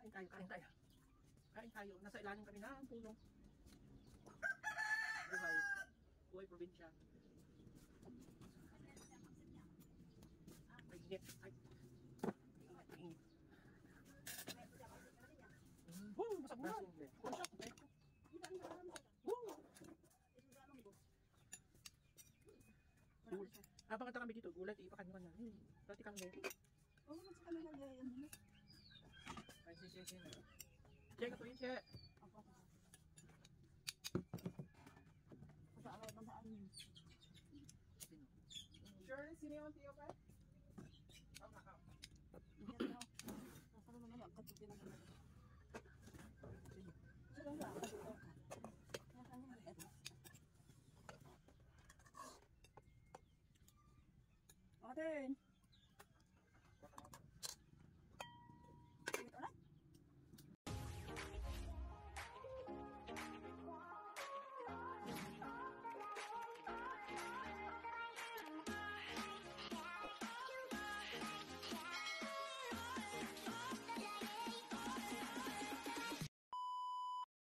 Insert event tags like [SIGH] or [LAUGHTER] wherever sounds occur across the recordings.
Kain tayo, kain tayo. Kain tayo. Nasa ilalim kami ng puno. Buhay. Buhay probinsya. Ay, init. Ay. Init, init. Woo! Masag lang. Masag. Woo! Gul- Habang kata kami dito, gulat, ipakan nyo ka na. Dati kang ngayon. Oo, oh, sa kanila yan mo. Ay, si, si, si. Check ito yun, check. Ako ako. Sa away bang saan yun? Sino?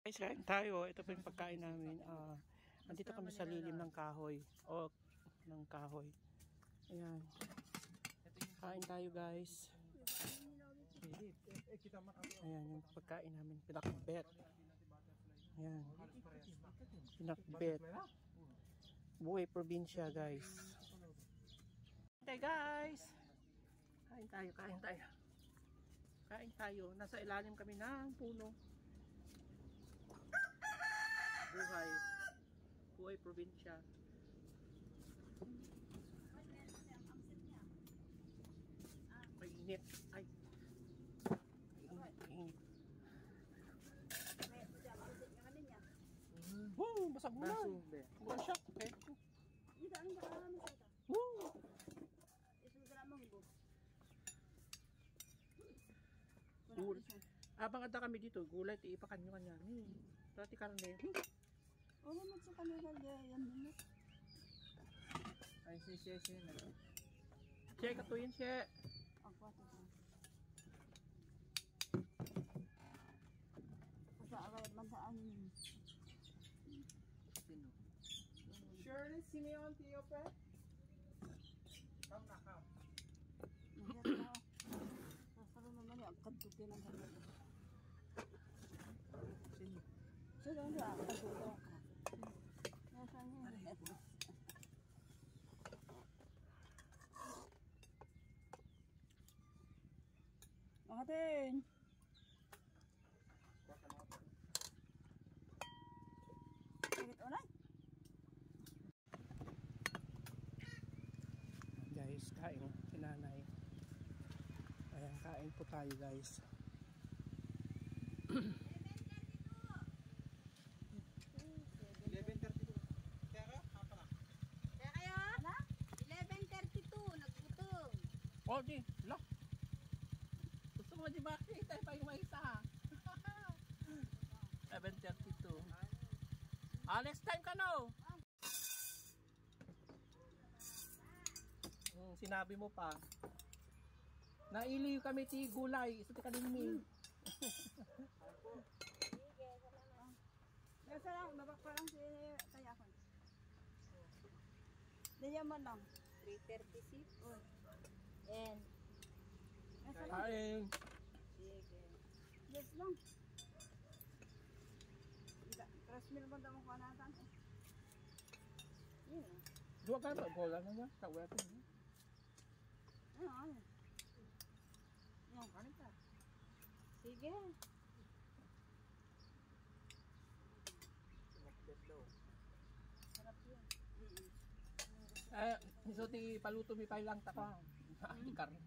Guys, kain tayo. Ito po yung pagkain namin. Ah, nandito kami sa lilim ng kahoy. O, ng kahoy. Ayan. Kain tayo guys. Ayan, yung pagkain namin. Pinakbet. Ayan. Pinakbet. Buhay probinsya guys. Hey guys! Kain tayo, kain tayo. Kain tayo. Nasa ilalim kami ng puno. Buhay. Buhay probinsya. Ay, init. Ay. Init, init. Woo! Basag mo lang. Buwan siya. Okay. Hindi, ano ba kami sa ito? Woo! Ito na po. Gul Abang ada kami dito, gulay, iipakan nyo kanya. Hmm. Dati karne. Hmm. Oo, naman sa kanila yan mo. Ay, si, si, si. Check ito yun, check. Ako ato ka. Sa away bang saan yun? Sino? Shirley Simeon Tio Pe? Come na, come. Mahirap na. Nasa naman yung katutin ng kanila. Sino? Sila nga, katutin ka. Nasa niya. Atin! Sige, unay. Guys, kain. Sinanay. Ayan, kain po tayo guys. Oh, di. Look. Gusto mo di ba? Tayo pa yung isa. 7.32. [LAUGHS] Ah, next time ka no. Hmm, sinabi mo pa. Nailiw kami ti gulay. Isa ti kalimil. Nasa [LAUGHS] lang, babak pa lang si kaya ko. Diyan man lang. 3.36. And, Lang. Kain. sige. Yes lang. Tres mil ba daw ko natin? Yun. ah. Dua ka ba? Bola na niya. Sa weapon niya. Ano, ano? Yan, kanita. Sige. Sarap yun. Eh, iso ti paluto mi pa lang taka. Ti karne.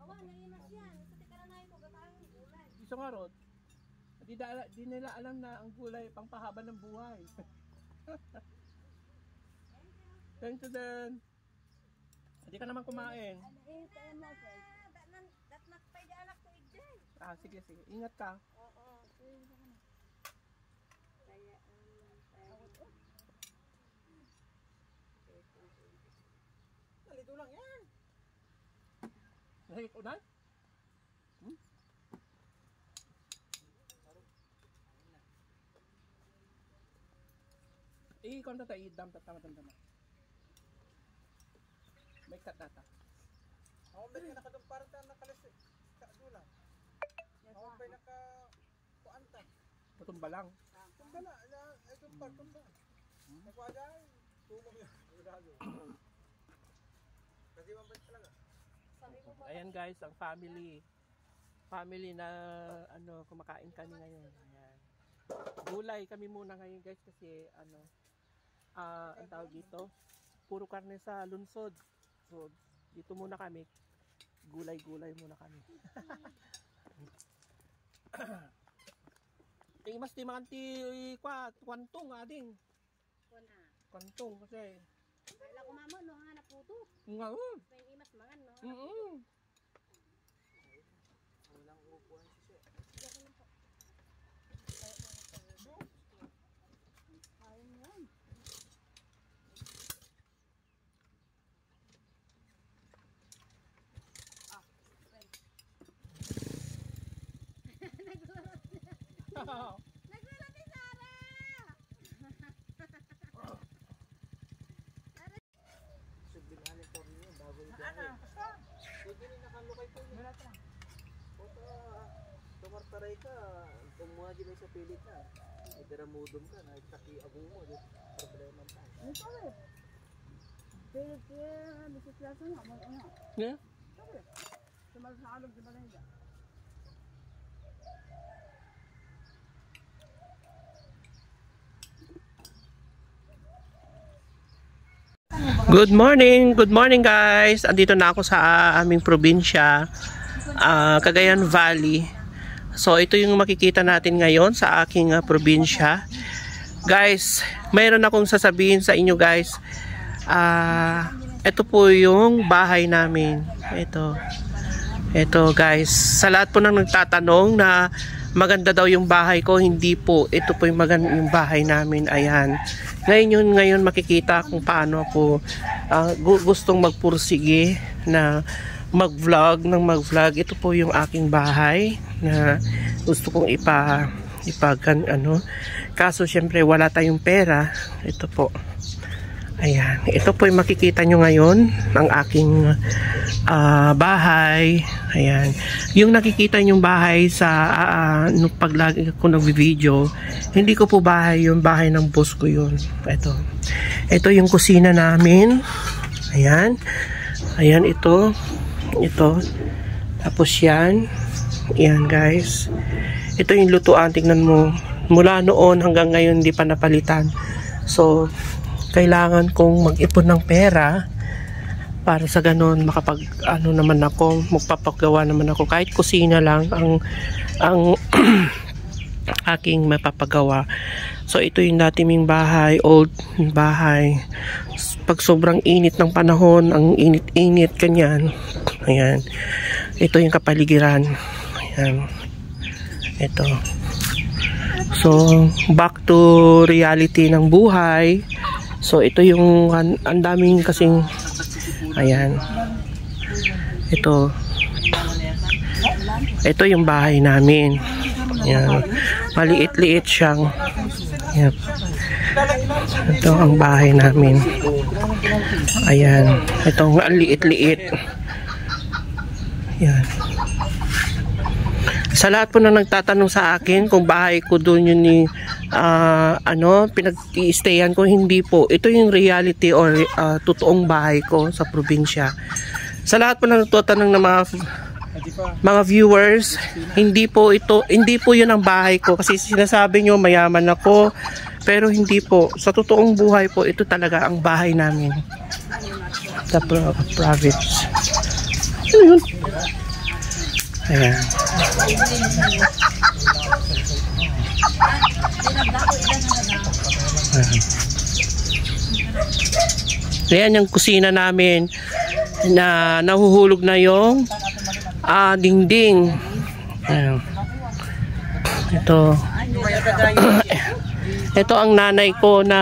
Awa, nalimas yan. Sa tikaranay ko, gatang gulay. Iso nga rod. Di, da, di nila alam na ang gulay pangpahaba ng buhay. [LAUGHS] Thank you din. Hindi ka naman kumain. Ano eh, tayo na sir. Ah, dat nan, dat nakpay di anak ko ijay. Ah, sige, sige. Ingat ka. Oo. Kaya, um, tayo. Nalito lang yan. Nahigit unay? Hmm? Iikon ta ta, idam ta tama tama tama. May kat data. Ako ba ka nakadumpar ta, nakalas, kaadula. Ako ba naka, kuanta. Katumba lang. Katumba na, ay tumba, hmm. tumba. Hmm? Nagwagay, tumong yun, [COUGHS] Kasi mabalik talaga. Ayan guys, ang family. Family na ano kumakain kami ngayon. Ayan. Gulay kami muna ngayon guys kasi ano ah ang tawag dito puro karne sa lunsod. So dito muna kami. Gulay-gulay muna kami. [COUGHS] Eh mas ti mangan ti kwa kwantong ading. Kuna. Kwantong kasi Kala ko mama no hanap puto. nga oh. May imas mangan no. Mm. Walang upuan siya. Ayun yan. Nagsulat si Sarah. Subing ko rin yun. Bago yung dami. Pwede rin nakalukay po yun. Oto, tumartaray ka. Tumuha di ba sa pilit ka. Itira mudom ka. Nagtaki agong mo. di Problema pa. Ano pa eh? Pero kaya, bisis klasa nga, mga ano. Yeah. Sabi, sumal sa na? Good morning, good morning guys. Andito na ako sa aming probinsya, ah, Cagayan Valley. So ito yung makikita natin ngayon sa aking ah, probinsya. Guys, mayroon akong sasabihin sa inyo guys. Ah, ito po yung bahay namin. Ito. Ito guys, sa lahat po nang nagtatanong na maganda daw yung bahay ko, hindi po. Ito po yung maganda yung bahay namin. Ayan. Ngayon yun, ngayon makikita kung paano ako gu- gustong magpursige na mag-vlog ng mag-vlog. Ito po yung aking bahay na gusto kong ipa ipagan ano. Kaso syempre wala tayong pera. Ito po. Ayan. Ito po yung makikita nyo ngayon ng aking ah, bahay. Ayan. Yung nakikita nyong bahay sa uh, nung paglagi ko nagbi-video, hindi ko po bahay yung bahay ng boss ko yun. Ito. Ito yung kusina namin. Ayan. Ayan ito. Ito. Tapos yan. Yan guys. Ito yung lutuan. Tingnan mo. Mula noon hanggang ngayon hindi pa napalitan. So, kailangan kong mag-ipon ng pera para sa ganun makapag ano naman ako magpapagawa naman ako kahit kusina lang ang ang [CLEARS THROAT] aking mapapagawa so ito yung dating bahay old bahay pag sobrang init ng panahon ang init-init kanyan ayan ito yung kapaligiran ayan ito so back to reality ng buhay So ito yung an, ang daming kasing ayan. Ito. Ito yung bahay namin. Ayan. Maliit-liit siyang. Ayan. Ito ang bahay namin. Ayan. Ito ang liit-liit. Ayan. Sa lahat po na nagtatanong sa akin kung bahay ko doon yun ni ah, ano, pinag-i-stayan ko, hindi po. Ito yung reality or ah, totoong bahay ko sa probinsya. Sa lahat po na nagtatanong ng mga mga viewers, hindi po ito, hindi po yun ang bahay ko kasi sinasabi nyo mayaman ako, pero hindi po. Sa totoong buhay po, ito talaga ang bahay namin. Sa pro- province. Ano yun? Ayan. Ayan yung kusina namin na nahuhulog na yung ah, dingding. Ayan. Ito. [CLEARS THROAT] Ito ang nanay ko na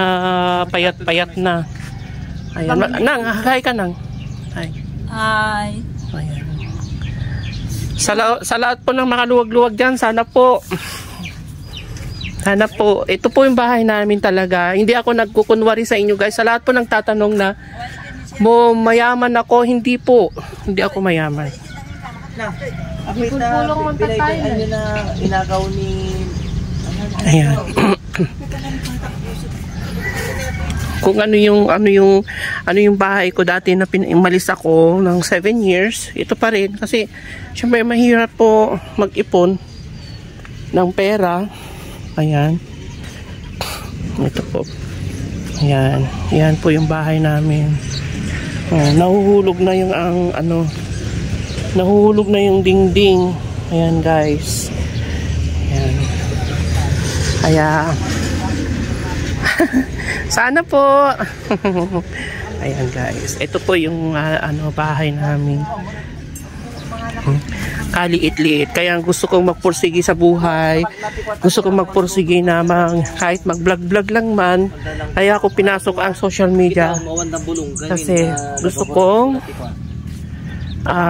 payat-payat na. Ayan. Nang, hi ka nang. Hi. Ay. Ayan. Sa, la- sa lahat po ng makaluwag-luwag dyan, sana po Sana po, ito po yung bahay namin talaga. Hindi ako nagkukunwari sa inyo guys. Sa lahat po nagtatanong na, mo mayaman ako, hindi po. Hindi ako mayaman. Na pinaydayan nyo na inagaw ni... Ayan. [CLEARS THROAT] Kung ano yung ano yung ano yung bahay ko dati na pinalis ako ng 7 years, ito pa rin kasi syempre mahirap po mag-ipon ng pera. Ayan. Ito po. Ayan. Ayan po yung bahay namin. Oh, nahuhulog na yung ang ano nahuhulog na yung dingding. Ayan guys. Ayan. Kaya [LAUGHS] sana po. [LAUGHS] Ayan guys. Ito po yung ah, ano bahay namin. Kaliit-liit. Kaya gusto kong magpursige sa buhay. Gusto kong magpursige na mag, kahit mag-vlog-vlog lang man. Kaya ako pinasok ang social media. Kasi gusto kong mo.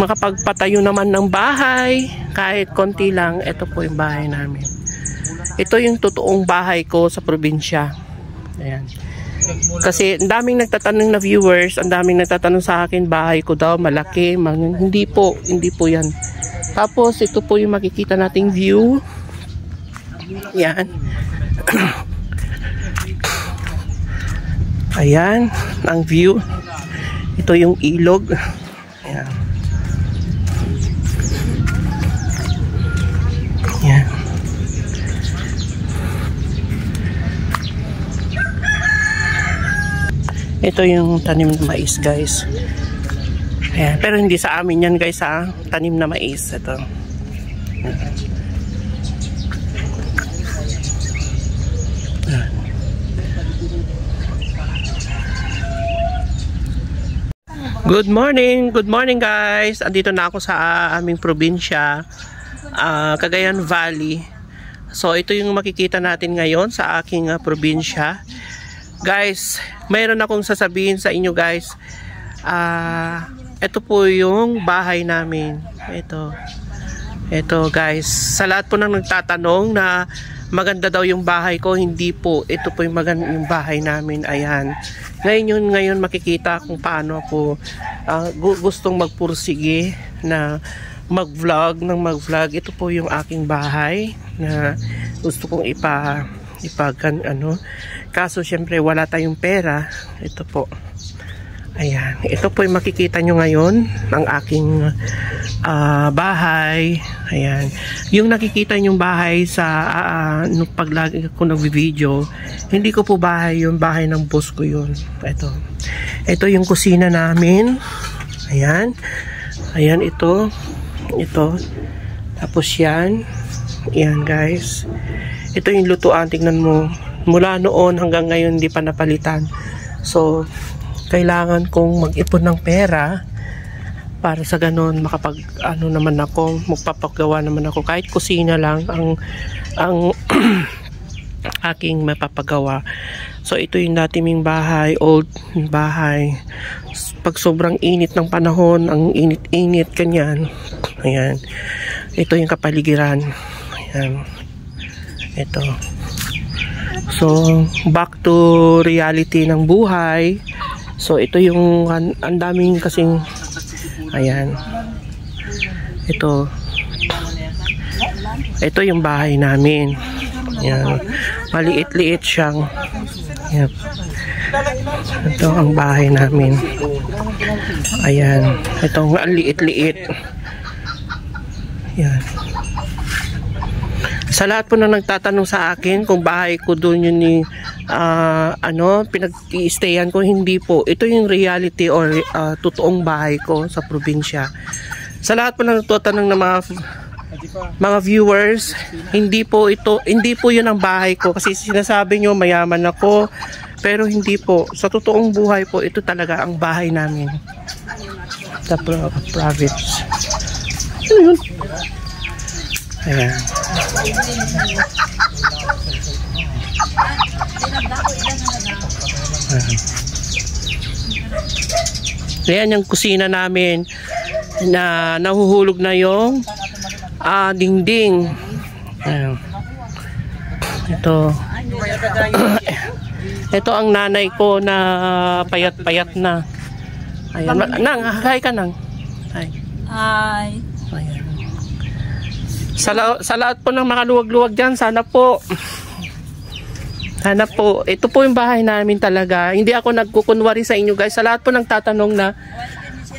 makapagpatayo naman ng bahay. Kahit konti lang. Ito po yung bahay namin. Ito yung totoong bahay ko sa probinsya. Ayan. Kasi ang daming nagtatanong na viewers, ang daming nagtatanong sa akin, bahay ko daw, malaki. Mang, hindi po, hindi po yan. Tapos, ito po yung makikita nating view. Yan. Ayan, ang view. Ito yung ilog. Ito yung tanim na mais, guys. Ayan. Pero hindi sa amin yan, guys, ha? Tanim na mais. Ito. Good morning! Good morning, guys! Andito na ako sa ah, aming probinsya, ah, Cagayan Valley. So, ito yung makikita natin ngayon sa aking ah, probinsya. Guys, mayroon akong sasabihin sa inyo guys. Ah, ito po yung bahay namin. Ito. Ito guys, sa lahat po nang nagtatanong na maganda daw yung bahay ko, hindi po. Ito po yung maganda yung bahay namin. Ayan. Ngayon yun, ngayon makikita kung paano ako gu- gustong magpursige na mag-vlog ng mag-vlog. Ito po yung aking bahay na gusto kong ipa ipagan ano. Kaso syempre wala tayong pera. Ito po. Ayan. Ito po yung makikita nyo ngayon ang aking ah, bahay. Ayan. Yung nakikita nyong bahay sa uh, nung paglagi ko nag-video, hindi ko po bahay yung bahay ng boss ko yun. Ito. Ito yung kusina namin. Ayan. Ayan ito. Ito. Tapos yan. Yan guys. Ito yung lutuan. Tingnan mo. Mula noon hanggang ngayon hindi pa napalitan. So, kailangan kong mag-ipon ng pera para sa ganun makapag ano naman ako magpapagawa naman ako kahit kusina lang ang ang [CLEARS THROAT] aking mapapagawa so ito yung dating bahay old bahay pag sobrang init ng panahon ang init-init kanyan ayan ito yung kapaligiran ayan ito so back to reality ng buhay so ito yung an, ang daming kasing Ayan. Ito. Ito yung bahay namin. Ayan. Maliit-liit siyang. Ayan. Ito ang bahay namin. Ayan. Ito ang liit-liit. Ayan. Sa lahat po na nagtatanong sa akin kung bahay ko doon yun ni ah, ano, pinag-i-stayan ko, hindi po. Ito yung reality or ah, totoong bahay ko sa probinsya. Sa lahat po na nagtatanong ng mga mga viewers, hindi po ito, hindi po yun ang bahay ko kasi sinasabi nyo mayaman ako, pero hindi po. Sa totoong buhay po, ito talaga ang bahay namin. Sa pro- province. Ano yun? Ayan. Ayan yung kusina namin na nahuhulog na yung ah, dingding. Ayan. Ito. [CLEARS THROAT] Ito ang nanay ko na payat-payat na. Ayan. Nang, hi ka nang. Hi. Hi. Sa, la- sa lahat po ng makaluwag-luwag dyan, sana po. Sana po. Ito po yung bahay namin talaga. Hindi ako nagkukunwari sa inyo guys. Sa lahat po ng tatanong na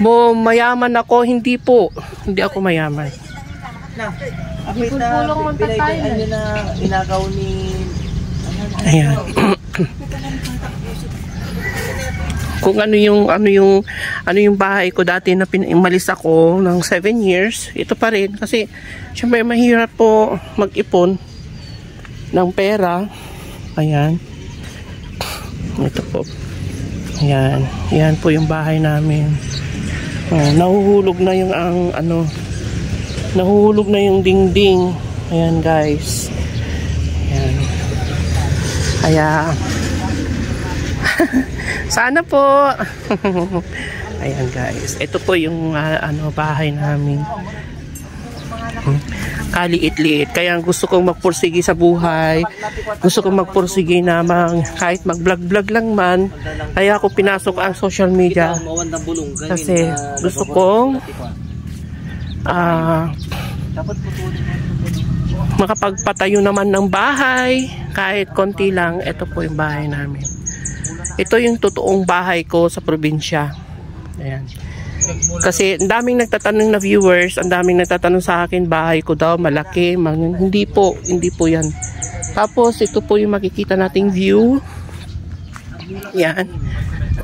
mo mayaman ako, hindi po. Hindi ako mayaman. Na, ako'y na pinay ano na inagaw ni Ayan. [CLEARS THROAT] Kung ano yung ano yung ano yung bahay ko dati na pinalis ako ng 7 years, ito pa rin kasi syempre mahirap po mag-ipon ng pera. Ayan. Ito po. Ayan. Ayan po yung bahay namin. Oh, nahuhulog na yung ang ano nahuhulog na yung dingding. Ayan guys. Ayan. Kaya, [LAUGHS] sana po. [LAUGHS] Ayan guys. Ito po yung ah, ano bahay namin. Kaliit-liit. Kaya gusto kong magpursige sa buhay. Gusto kong magpursige na mag, kahit mag-vlog-vlog lang man. Kaya ako pinasok ang social media. Kasi gusto kong putulin makapagpatayo naman ng bahay kahit konti lang ito po yung bahay namin ito yung totoong bahay ko sa probinsya. Ayan. Kasi ang daming nagtatanong na viewers ang daming nagtatanong sa akin bahay ko daw malaki man- hindi po hindi po yan. Tapos ito po yung makikita nating view. Yan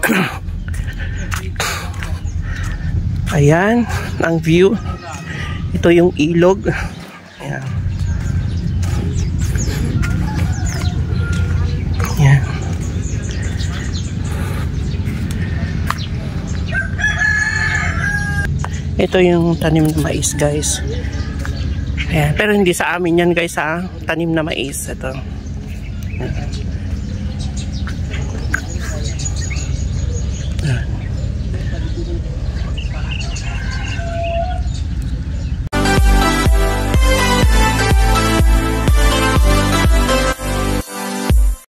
[CLEARS THROAT] ayan ang view. Ito yung ilog Ito yung tanim na mais, guys. Ayan. Pero hindi sa amin yan, guys, ha. Tanim na mais. Ito. Ayan.